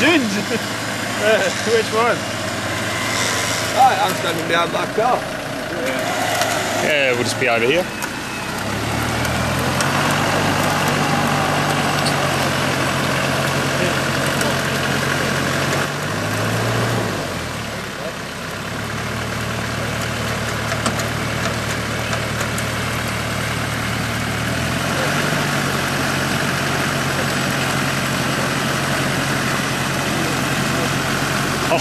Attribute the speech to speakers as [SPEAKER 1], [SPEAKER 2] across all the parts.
[SPEAKER 1] Ginger! Uh, which one?
[SPEAKER 2] I'm standing behind my car.
[SPEAKER 3] Yeah, we'll just be over here. Oh,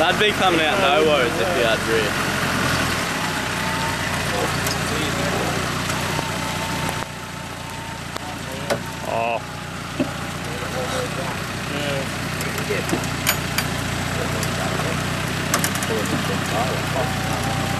[SPEAKER 4] That'd be coming out no worries if you had rear.
[SPEAKER 3] oh.
[SPEAKER 1] No,